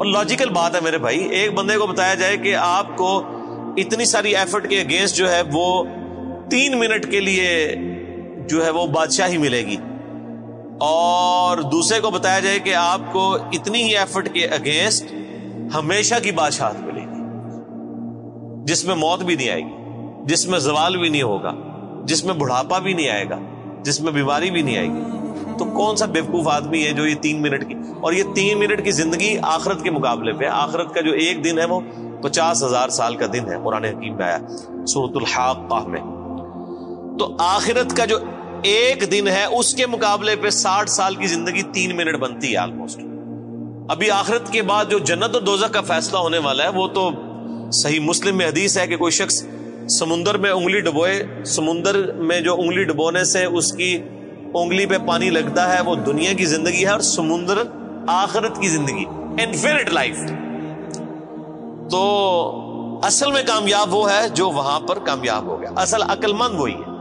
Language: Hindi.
और लॉजिकल बात है मेरे भाई, एक बंदे को बताया जाए कि आपको इतनी सारी एफर्ट के अगेंस्ट जो है वो तीन मिनट के लिए जो है वो बादशाही मिलेगी। और दूसरे को बताया जाए कि आपको इतनी ही एफर्ट के अगेंस्ट हमेशा की बादशाहत मिलेगी। जिसमें मौत भी नहीं आएगी, जिसमें जवाल भी नहीं होगा, जिसमें बुढ़ापा भी नहीं आएगा, जिसमें बीमारी भी नहीं आएगी। तो कौन सा बेवकूफ़ आदमी है जो ये तीन मिनट की, और ये तीन मिनट की ज़िंदगी आखरत के मुकाबले पे आखरत का जो एक दिन है वो पचास हज़ार साल का दिन है, कुरान हकीम में आया, सूरतुल में। तो आखिरत का जो एक दिन है, उसके मुकाबले पे साठ साल की ज़िंदगी तीन मिनट बनती है ऑलमोस्ट अभी आखिरत के बाद जो जन्नत और दोजा का फैसला होने वाला है, वो तो सही मुस्लिम में हदीस है कि कोई शख्स समुंदर में उंगली डुबोए, समुंदर में जो उंगली डुबोने से उसकी उंगली पे पानी लगता है, वो दुनिया की ज़िंदगी है और समुन्द्र आखरत की ज़िंदगी। इन्फिनिट लाइफ तो असल में कामयाब वो है जो वहाँ पर कामयाब हो गया। असल अकलमंद वही है।